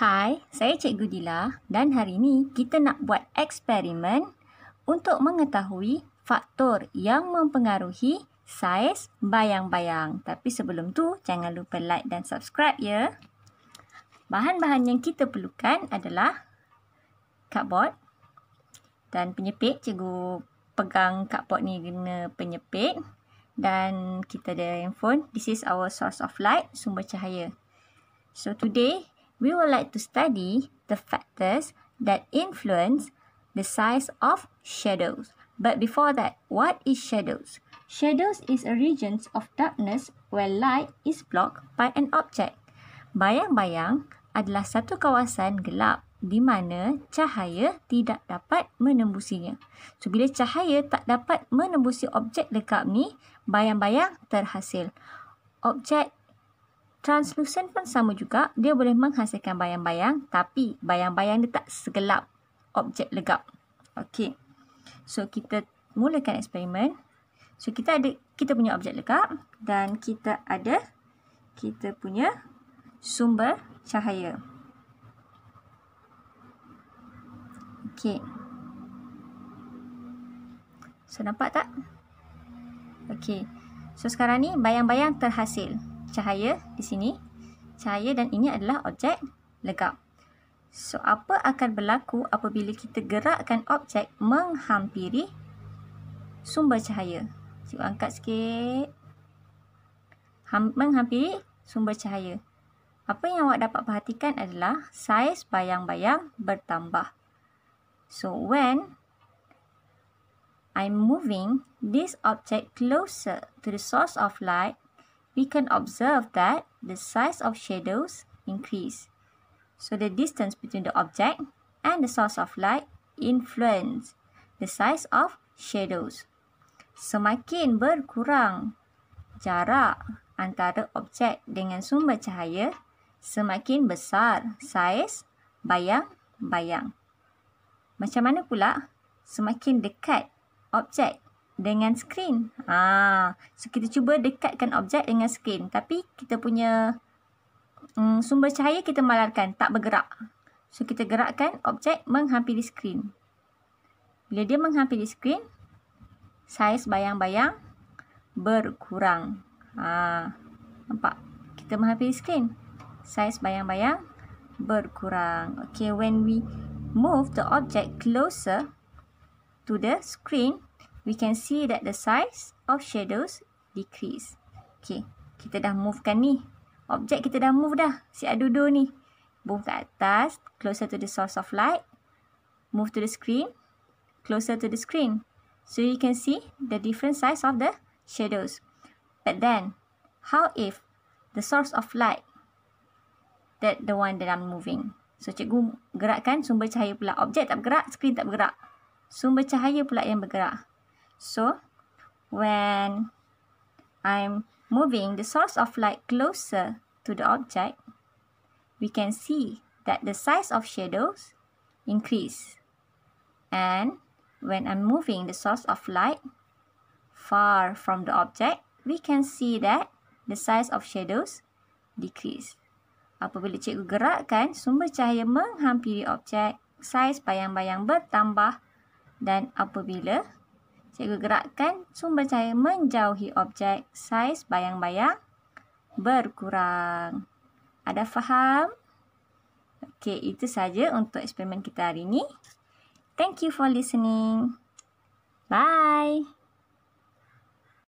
Hai, saya Cikgu Dila dan hari ini kita nak buat eksperimen untuk mengetahui faktor yang mempengaruhi saiz bayang-bayang. Tapi sebelum tu, jangan lupa like dan subscribe ya. Bahan-bahan yang kita perlukan adalah cardboard dan penyepit. Cikgu pegang cardboard ni guna penyepit dan kita ada handphone. This is our source of light, sumber cahaya. So today, we would like to study the factors that influence the size of shadows. But before that, what is shadows? Shadows is a region of darkness where light is blocked by an object. Bayang-bayang adalah satu kawasan gelap di mana cahaya tidak dapat menembusinya. So, bila cahaya tak dapat menembusi objek lekap ni, bayang-bayang terhasil. Objek Translucent pun sama juga, dia boleh menghasilkan bayang-bayang tapi bayang-bayang dia tak segelap objek legap. Okey. So kita mulakan eksperimen. So kita ada kita punya objek legap dan kita ada kita punya sumber cahaya. Okey. So nampak tak? Okey. So sekarang ni bayang-bayang terhasil cahaya di sini. Cahaya dan ini adalah objek legap. So, apa akan berlaku apabila kita gerakkan objek menghampiri sumber cahaya? Cikgu angkat sikit. Ham menghampiri sumber cahaya. Apa yang awak dapat perhatikan adalah saiz bayang-bayang bertambah. So, when I'm moving this object closer to the source of light, we can observe that the size of shadows increase. So the distance between the object and the source of light influence the size of shadows. Semakin berkurang jarak antara objek dengan sumber cahaya, semakin besar saiz bayang-bayang. Macam mana pula semakin dekat objek dengan skrin. Ha, so kita cuba dekatkan objek dengan skrin. Tapi kita punya um, sumber cahaya kita malarkan, tak bergerak. So kita gerakkan objek menghampiri skrin. Bila dia menghampiri skrin, saiz bayang-bayang berkurang. Ha, nampak? Kita menghampiri skrin. Saiz bayang-bayang berkurang. Okay, when we move the object closer to the screen, we can see that the size of shadows decrease. Okay, kita dah movekan ni. Objek kita dah move dah. Si Adudo ni. Move ke atas, closer to the source of light. Move to the screen, closer to the screen. So you can see the different size of the shadows. But then, how if the source of light that the one that I'm moving? So cikgu gerakkan sumber cahaya pula. Objek tak bergerak, screen tak bergerak. Sumber cahaya pula yang bergerak. So, when I'm moving the source of light closer to the object, we can see that the size of shadows increase. And when I'm moving the source of light far from the object, we can see that the size of shadows decrease. Apabila cikgu gerakkan sumber cahaya menghampiri objek, saiz bayang-bayang bertambah dan apabila Cikgu gerakkan sumber cahaya menjauhi objek saiz bayang-bayang berkurang. Ada faham? Okey, itu saja untuk eksperimen kita hari ini. Thank you for listening. Bye.